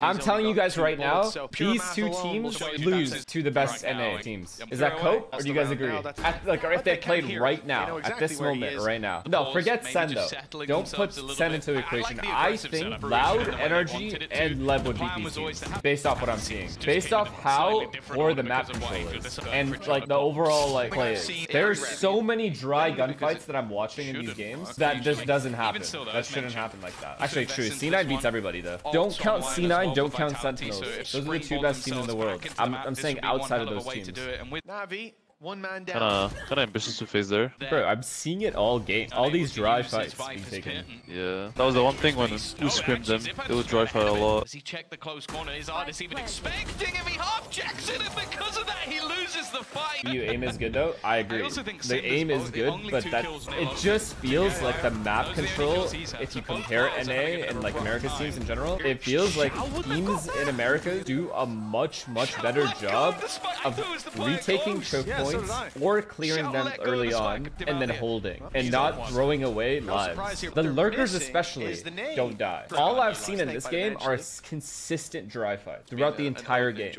I'm telling you guys right now, so these two teams lose to the best right NA teams. Is that Cope, or do you guys agree? At, like, or if they played right now, at this moment, right now. No, forget Sen though. Don't put Sen into the equation. I think. Loud, NRG, wanted it to. and Lev would beat these teams based off what I'm seeing. Based off how slightly different poor order the map control is, and like the overall like play is. seen There's so many dry gunfights that I'm watching in these games that just doesn't happen. That shouldn't happen like that. Actually, true. C9 beats everybody though. Don't count C9. Well Don't count Vitality, Sentinels. so Those are the two best teams in the world. back into the I'm, I'm saying would be one outside of those way teams. to do it, and with Navi, one man down. Kinda, kinda ambitious to face there. Bro, I'm seeing it all game. All these dry fights being taken. Yeah, that was the one thing when we Oh, scrimmed them, actually, Zyppan would dry to fire a ahead of it lot. He checked the close corner, his artist even expecting him, he half checks it, and because of that, he loses the fight. You aim is good though. I agree. also think the aim is good, but two that it just feels Yeah, like the map Those are the only control. kills he's had, If you compare players NA and like rough America's teams in general, it feels like teams in America do a much much better job of the spike. I of thought it was the player retaking choke Yeah, so did points or clearing them let go of early on and then holding and not throwing away lives. The lurkers especially the nade. don't die. All I've seen in this game are consistent dry fights throughout the entire game.